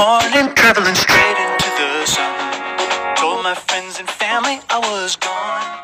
morning, traveling straight into the sun. Told my friends and family I was gone.